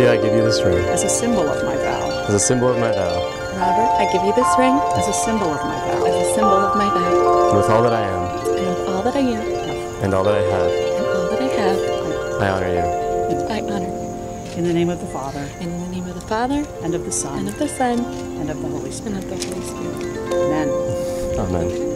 Olivia, I give you this ring as a symbol of my vow. as a symbol of my vow. Robert, I give you this ring As a symbol of my vow. as a symbol of my vow. And with all that I am And with all that I am and all that I have, and all that I have, I honor you. I honor. In the name of the Father, And in the name of the Father, and of the Son. and Son, of the Son, and of the Holy Spirit. and of the Holy Spirit. Amen. Amen.